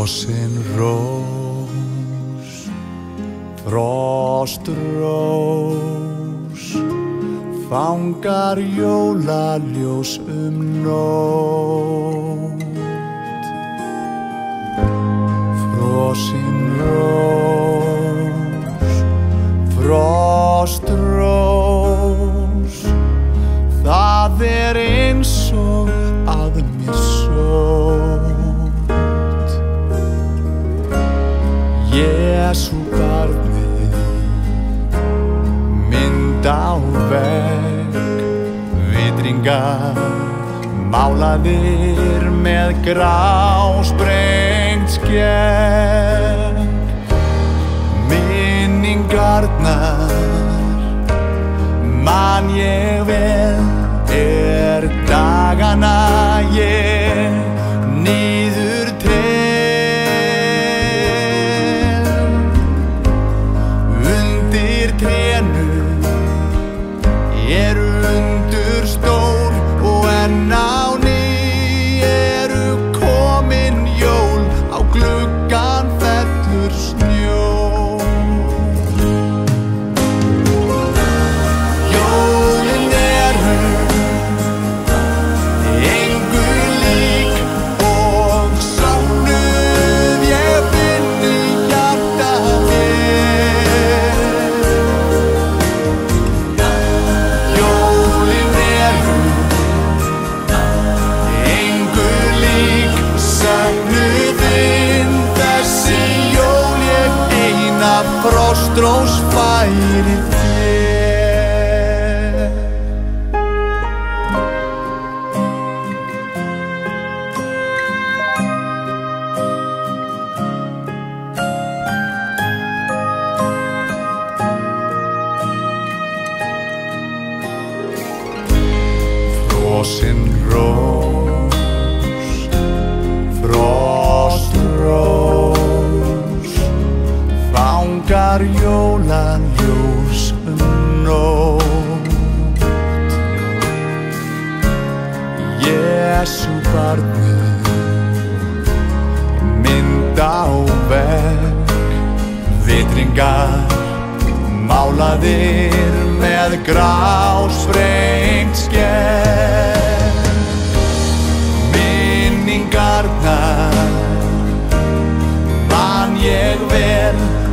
Frosin rós, frostrós, fangar jólaljós um nót. Frosin rós. Jésu barni mynd á veg vitringar málaðir með grásprengt skjær minningarnar man ég vel. ástrós færi þér. Frósinn ró minningar Málaðir með grásfrengt skell Minningarna Vann ég vel.